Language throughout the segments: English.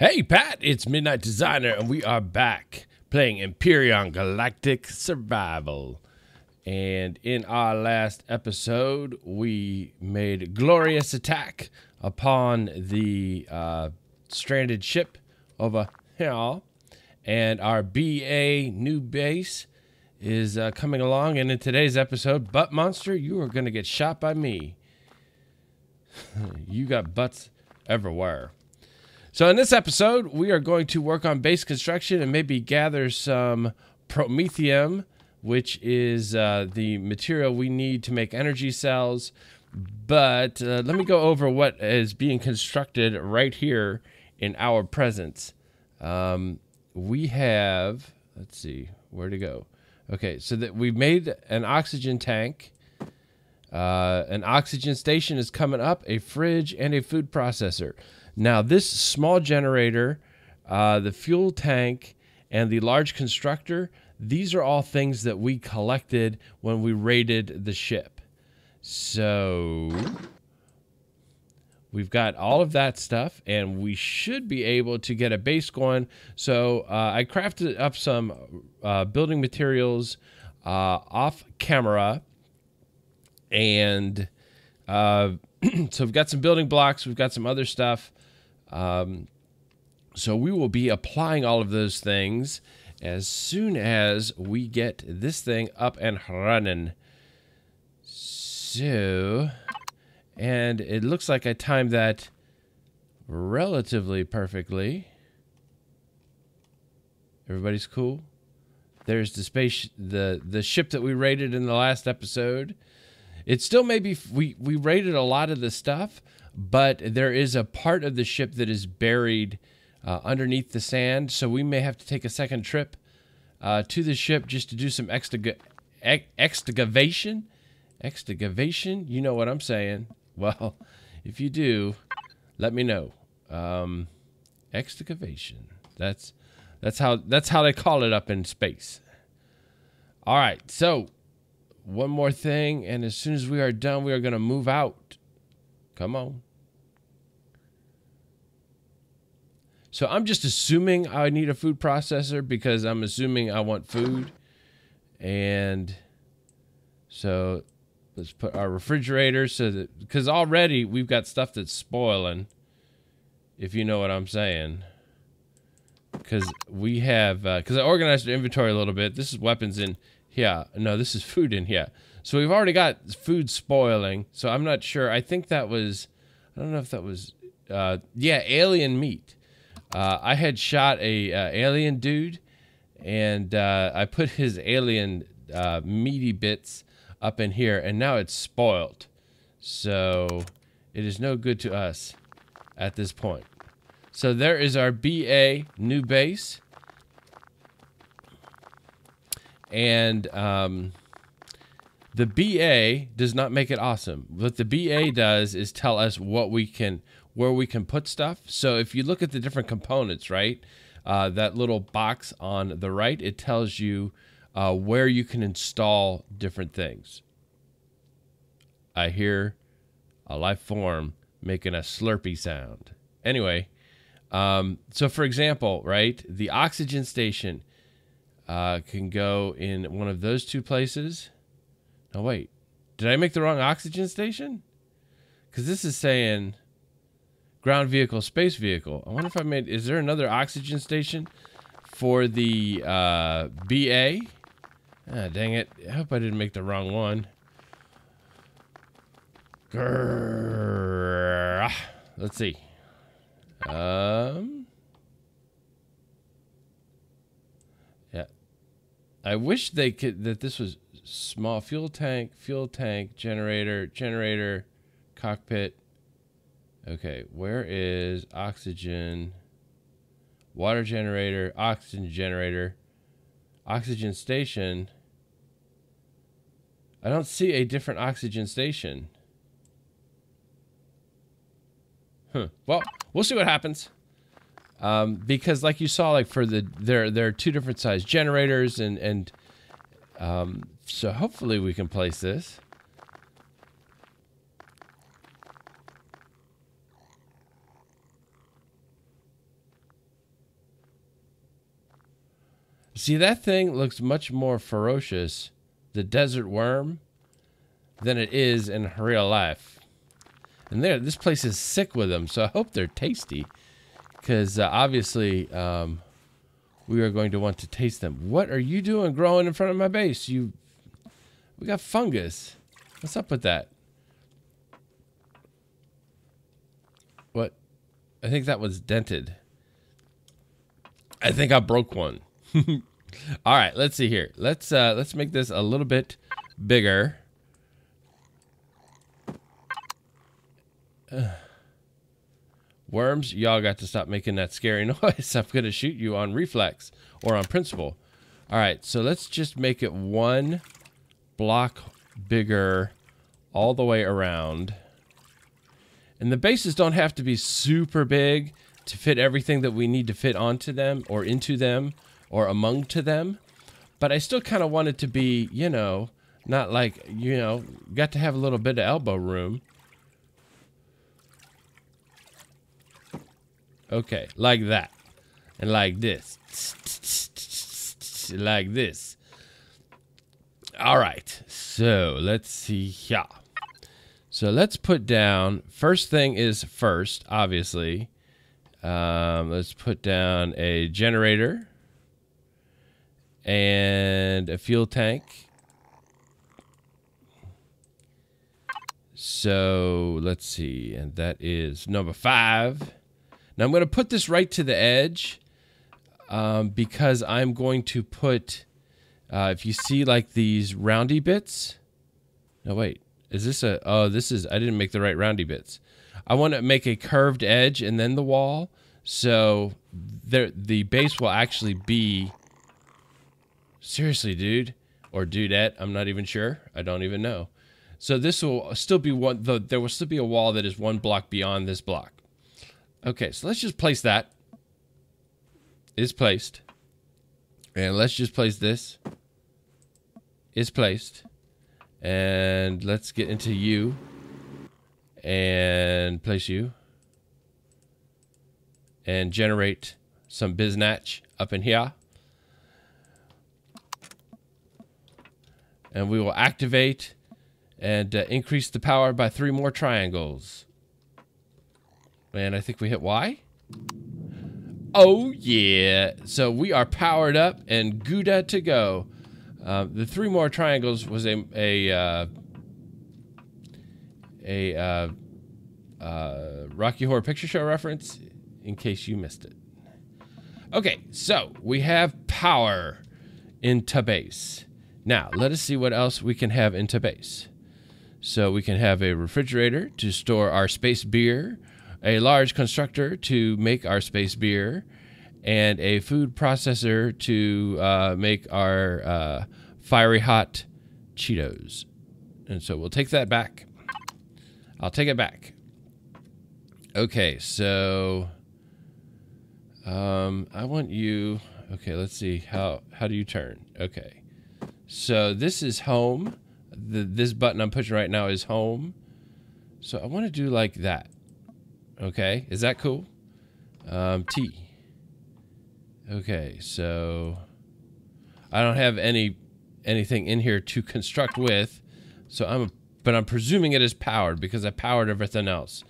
Hey, Pat, it's Midnight Designer, and we are back playing Empyrion Galactic Survival. And in our last episode, we made a glorious attack upon the uh, stranded ship over here. And our BA new base is uh, coming along. And in today's episode, Butt Monster, you are going to get shot by me. you got butts everywhere. So in this episode, we are going to work on base construction and maybe gather some promethium, which is uh, the material we need to make energy cells. But uh, let me go over what is being constructed right here in our presence. Um, we have, let's see, where to go. Okay, so that we've made an oxygen tank. Uh, an oxygen station is coming up, a fridge, and a food processor. Now, this small generator, uh, the fuel tank, and the large constructor, these are all things that we collected when we raided the ship. So we've got all of that stuff, and we should be able to get a base going. So uh, I crafted up some uh, building materials uh, off camera, and uh, so we've got some building blocks, we've got some other stuff. Um, so we will be applying all of those things as soon as we get this thing up and running. So, and it looks like I timed that relatively perfectly. Everybody's cool. There's the space, the the ship that we raided in the last episode. It still may be we we raided a lot of the stuff, but there is a part of the ship that is buried uh, underneath the sand. So we may have to take a second trip uh, to the ship just to do some excavation. Excavation? You know what I'm saying. Well, if you do, let me know. Um, excavation. That's that's how that's how they call it up in space. All right, so one more thing, and as soon as we are done, we are going to move out. Come on. So I'm just assuming I need a food processor because I'm assuming I want food. And so let's put our refrigerator so that because already we've got stuff that's spoiling, if you know what I'm saying. Because we have, because uh, I organized our inventory a little bit. This is weapons in here. No, this is food in here. So we've already got food spoiling. So I'm not sure. I think that was, I don't know if that was, uh, yeah, alien meat. Uh, I had shot a uh, alien dude, and uh, I put his alien uh, meaty bits up in here, and now it's spoiled. So it is no good to us at this point. So there is our BA new base. And um, the BA does not make it awesome. What the BA does is tell us what we can where we can put stuff. So if you look at the different components, right, uh, that little box on the right, it tells you uh, where you can install different things. I hear a life form making a slurpy sound. Anyway, um, so for example, right, the oxygen station uh, can go in one of those two places. No, wait, did I make the wrong oxygen station? Because this is saying ground vehicle, space vehicle. I wonder if I made. Is there another oxygen station for the uh, BA? Ah, dang it! I hope I didn't make the wrong one. Grrr. Let's see. Um. Yeah. I wish they could that this was small fuel tank, fuel tank, generator, generator, cockpit, Okay, where is oxygen? Water generator, oxygen generator, oxygen station. I don't see a different oxygen station. Huh. Well, we'll see what happens. Um, because like you saw, like for the there there are two different size generators and and um, so hopefully we can place this. See, that thing looks much more ferocious, the desert worm, than it is in real life. And there, this place is sick with them, so I hope they're tasty. Because uh, obviously, um, we are going to want to taste them. What are you doing growing in front of my base? You, we got fungus. What's up with that? What? I think that was dented. I think I broke one. All right, let's see here. Let's uh let's make this a little bit bigger. Uh, worms, y'all got to stop making that scary noise. I'm to shoot you on reflex or on principle. All right, so let's just make it one block bigger all the way around. And the bases don't have to be super big to fit everything that we need to fit onto them or into them or among to them. But I still kind of want it to be, you know, not like, you know, got to have a little bit of elbow room. Okay, like that. And like this. Like this. All right, so let's see here. So let's put down, first thing is first, obviously. Um, let's put down a generator and a fuel tank. So let's see, and that is number five. Now I'm going to put this right to the edge um, because I'm going to put, uh, if you see like these roundy bits. No, wait. Is this a, oh, this is, I didn't make the right roundy bits. I want to make a curved edge and then the wall. So there, the base will actually be, seriously, dude, or dudette, I'm not even sure. I don't even know. So this will still be one, the, there will still be a wall that is one block beyond this block. Okay, so let's just place that. Is placed. And let's just place this. Is placed. And let's get into you. And place you. And generate some biznatch up in here. And we will activate and uh, increase the power by three more triangles. And I think we hit Y. Oh, yeah. So we are powered up and Gouda to go. Uh, the three more triangles was a a uh, a uh, uh, Rocky Horror Picture Show reference, in case you missed it. Okay, so we have power into base. Now let us see what else we can have into base. So we can have a refrigerator to store our space beer, a large constructor to make our space beer, and a food processor to uh, make our uh, fiery hot Cheetos. And so we'll take that back. I'll take it back. Okay, so um, I want you. Okay, let's see how how do you turn? Okay, so this is home. The this button I'm pushing right now is home. So I want to do like that. Okay, is that cool? Um, T. Okay, so I don't have any anything in here to construct with, so I'm but I'm presuming it is powered because I powered everything else.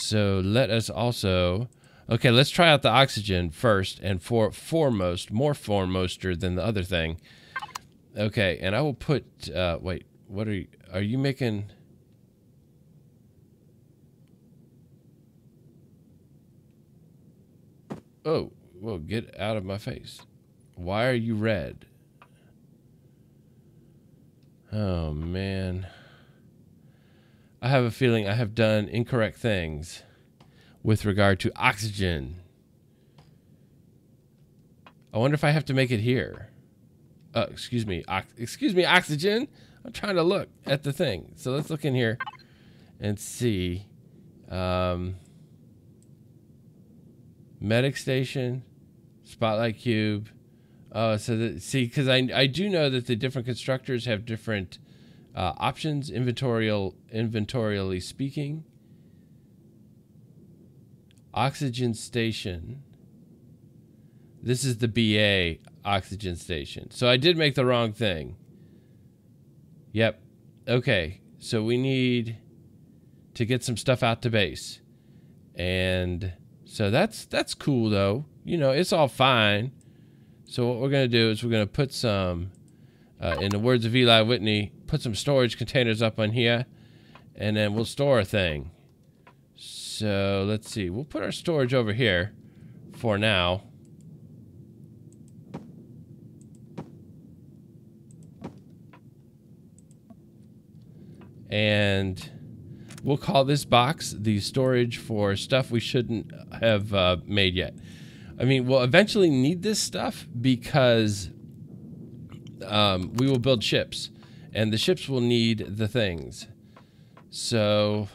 So let us also okay. Let's try out the oxygen first and for foremost, more foremoster than the other thing. Okay, and I will put. Uh, wait, what are you? Are you making? Oh, well, get out of my face. Why are you red? Oh, man. I have a feeling I have done incorrect things with regard to oxygen. I wonder if I have to make it here. Uh, excuse me. excuse me, oxygen. I'm trying to look at the thing. So let's look in here and see. Um, medic station, spotlight cube. Oh, so that, see, because I, I do know that the different constructors have different uh, options, inventorial, inventorially speaking. Oxygen station. This is the BA oxygen station. So I did make the wrong thing. Yep. Okay. So we need to get some stuff out to base. And so that's that's cool though. You know, it's all fine. So what we're going to do is we're going to put some uh, in the words of Eli Whitney, put some storage containers up on here and then we'll store a thing. So let's see. We'll put our storage over here for now. And we'll call this box the storage for stuff we shouldn't have uh, made yet. I mean, we'll eventually need this stuff because um, we will build ships, and the ships will need the things. So,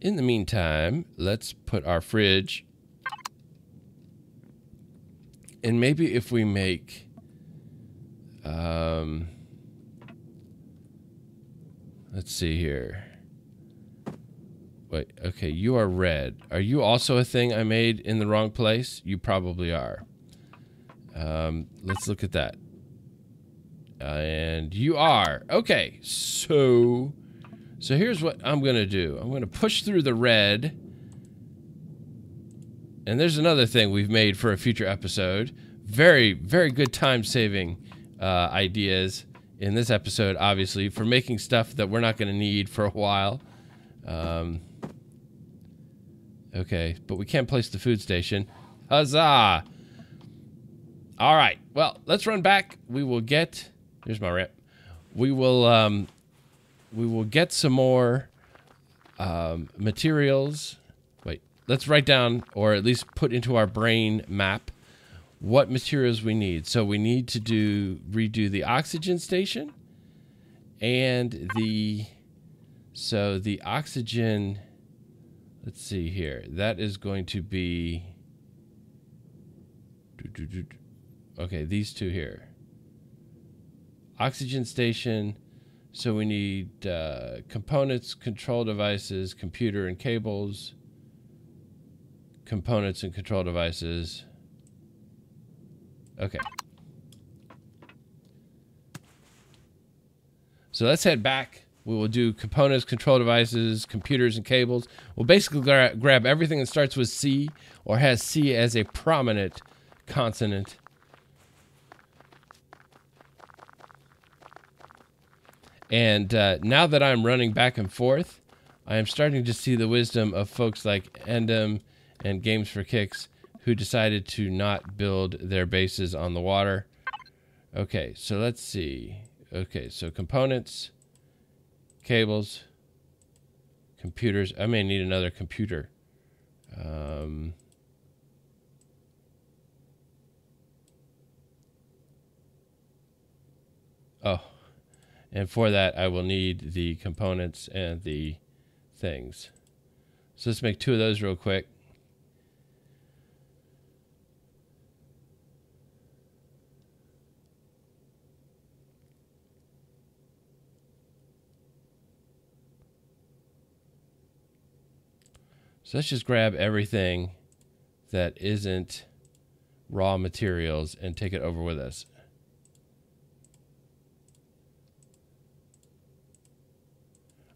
in the meantime, let's put our fridge. And maybe if we make um, let's see here. Wait, okay, you are red. Are you also a thing I made in the wrong place? You probably are. Um, let's look at that. Uh, and you are. Okay, so so here's what I'm going to do. I'm going to push through the red. And there's another thing we've made for a future episode. Very, very good time saving uh, ideas in this episode, obviously, for making stuff that we're not going to need for a while. Um, okay, but we can't place the food station. Huzzah! All right, well, let's run back. We will get. Here's my ramp. We will. Um, we will get some more um, materials. Wait, let's write down, or at least put into our brain map what materials we need. So we need to do redo the oxygen station and the so the oxygen let's see here. That is going to be Okay, these two here. Oxygen station. So we need uh, components, control devices, computer and cables, components and control devices. Okay. So let's head back. We will do components, control devices, computers, and cables. We'll basically gra grab everything that starts with C or has C as a prominent consonant. And uh, now that I'm running back and forth, I am starting to see the wisdom of folks like Endem and Games for Kicks who decided to not build their bases on the water. Okay, so let's see. Okay, so components, cables, computers. I may need another computer. Um, oh, and for that, I will need the components and the things. So let's make two of those real quick. So let's just grab everything that isn't raw materials and take it over with us.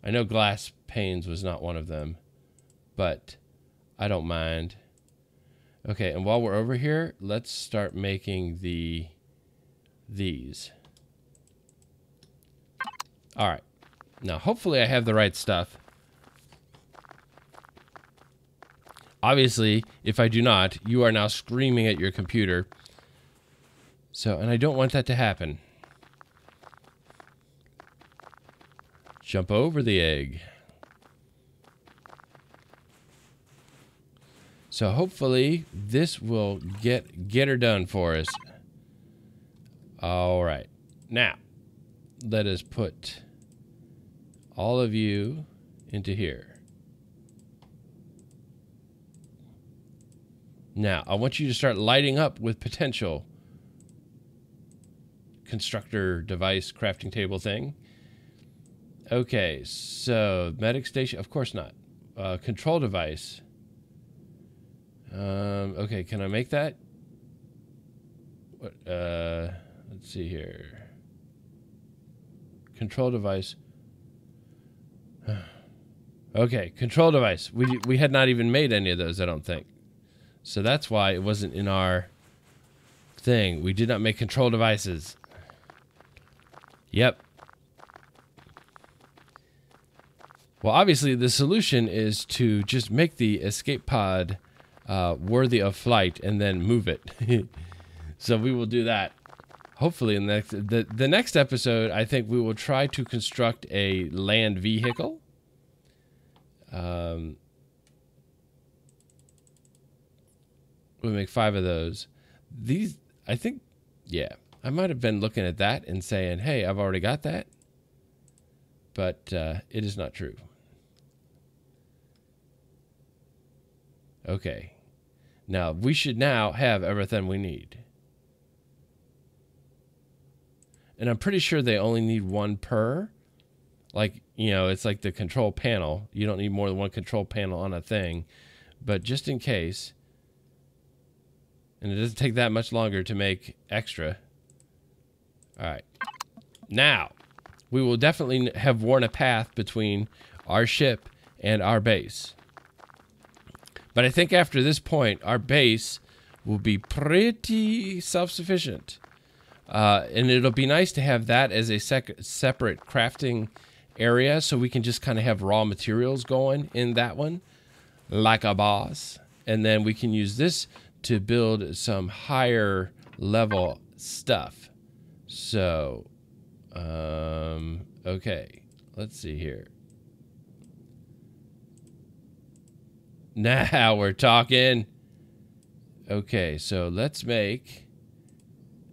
I know glass panes was not one of them, but I don't mind. Okay, and while we're over here, let's start making the these. All right. Now, hopefully I have the right stuff. Obviously, if I do not, you are now screaming at your computer. So, and I don't want that to happen. Jump over the egg. So hopefully this will get get her done for us. All right. Now, let us put all of you into here. Now, I want you to start lighting up with potential constructor device crafting table thing. Okay, so medic station, of course not. Uh, control device. Um, okay, can I make that? What? Uh, let's see here. Control device. okay, control device. We we had not even made any of those. I don't think. So that's why it wasn't in our thing. We did not make control devices. Yep. Well, obviously, the solution is to just make the escape pod uh, worthy of flight and then move it. so we will do that. Hopefully, in the next the, the next episode, I think we will try to construct a land vehicle. Um, we make five of those. These, I think, yeah, I might have been looking at that and saying, "Hey, I've already got that," but uh, it is not true. Okay. Now, we should now have everything we need. And I'm pretty sure they only need one per. Like, you know, it's like the control panel. You don't need more than one control panel on a thing. But just in case, and it doesn't take that much longer to make extra. All right. Now, we will definitely have worn a path between our ship and our base. But I think after this point, our base will be pretty self-sufficient. Uh, and it'll be nice to have that as a separate crafting area so we can just kind of have raw materials going in that one like a boss. And then we can use this to build some higher level stuff. So, um, okay, let's see here. Now we're talking. Okay, so let's make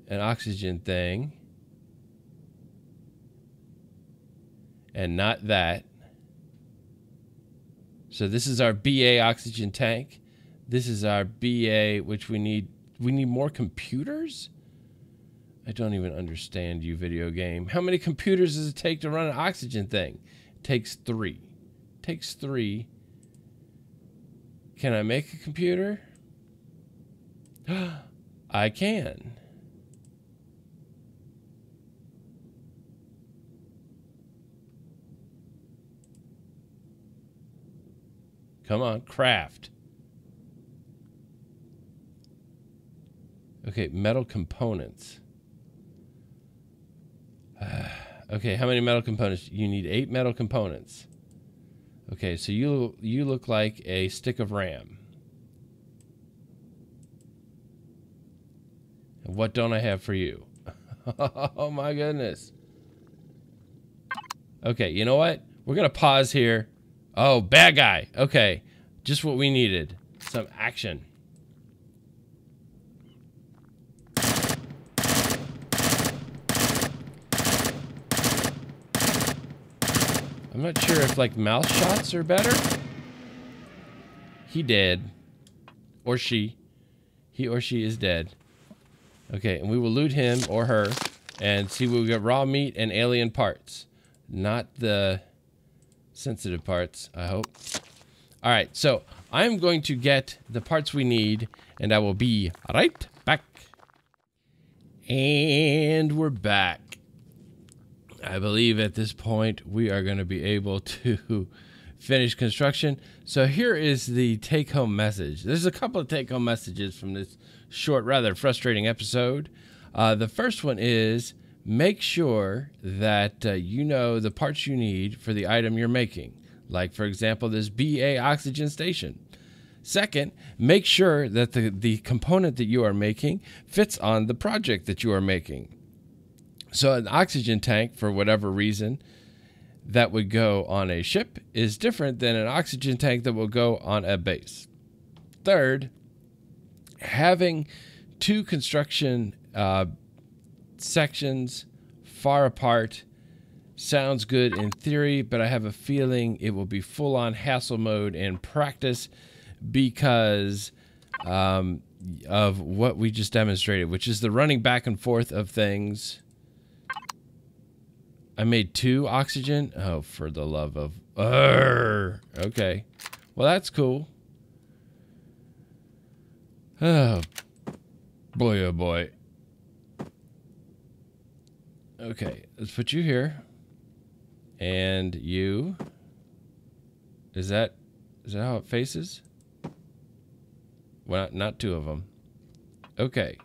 an oxygen thing. And not that. So this is our BA oxygen tank. This is our BA, which we need. We need more computers? I don't even understand you, video game. How many computers does it take to run an oxygen thing? It takes three. It takes three can I make a computer? I can. Come on, craft. Okay, metal components. okay, how many metal components? You need eight metal components. Okay, so you you look like a stick of RAM. What don't I have for you? oh my goodness. Okay, you know what? We're to pause here. Oh, bad guy. Okay, just what we needed. Some action. I'm not sure if like mouse shots are better. He dead. Or she. He or she is dead. Okay, and we will loot him or her and see we get raw meat and alien parts. Not the sensitive parts, I hope. All right, so I'm going to get the parts we need and I will be right back. And we're back. I believe at this point we are going to be able to finish construction. So here is the take home message. There's a couple of take home messages from this short, rather frustrating episode. Uh, the first one is make sure that uh, you know the parts you need for the item you're making. Like, for example, this BA oxygen station. Second, make sure that the, the component that you are making fits on the project that you are making. So, an oxygen tank, for whatever reason, that would go on a ship is different than an oxygen tank that will go on a base. Third, having two construction uh, sections far apart sounds good in theory, but I have a feeling it will be full on hassle mode in practice because um, of what we just demonstrated, which is the running back and forth of things I made two oxygen. Oh, for the love of. Urgh. Okay. Well, that's cool. Oh. Boy, oh boy. Okay, let's put you here. And you. Is that is that how it faces? Well, not two of them. Okay.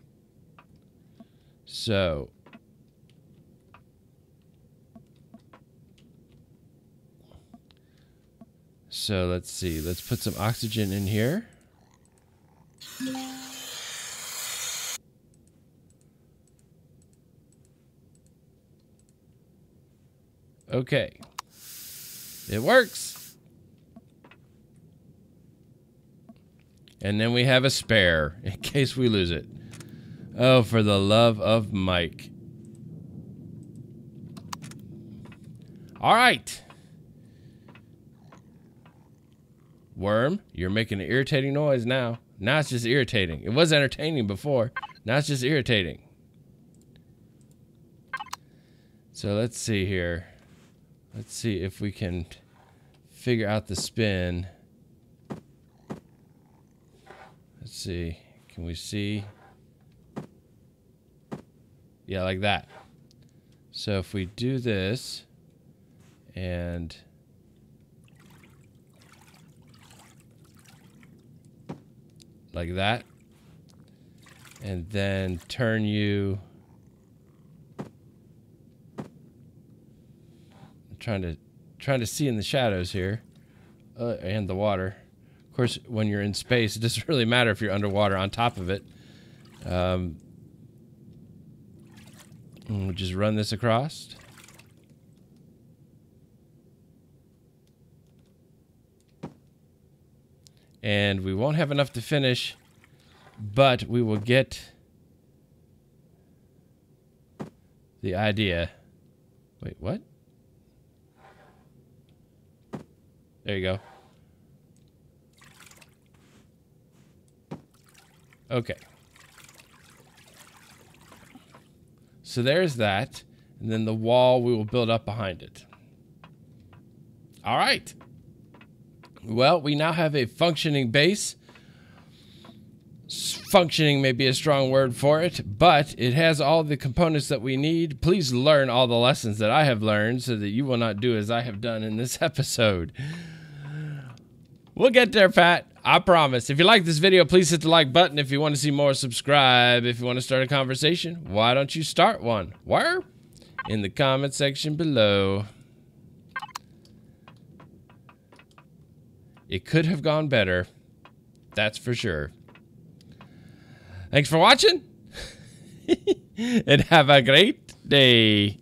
So. So let's see. Let's put some oxygen in here. Okay. It works. And then we have a spare in case we lose it. Oh, for the love of Mike. All right. Worm, you're making an irritating noise now. Now it's just irritating. It was entertaining before. Now it's just irritating. So let's see here. Let's see if we can figure out the spin. Let's see. Can we see? Yeah, like that. So if we do this and like that and then turn you trying to trying to see in the shadows here uh, and the water. Of course, when you're in space, it doesn't really matter if you're underwater on top of it. Um, we'll just run this across. And we won't have enough to finish, but we will get the idea. Wait, what? There you go. Okay. So there's that. And then the wall we will build up behind it. All right. Well, we now have a functioning base. Functioning may be a strong word for it, but it has all the components that we need. Please learn all the lessons that I have learned so that you will not do as I have done in this episode. We'll get there, Pat. I promise. If you like this video, please hit the like button. If you want to see more, subscribe. If you want to start a conversation, why don't you start one? Where? In the comment section below. It could have gone better. That's for sure. Thanks for watching. and have a great day.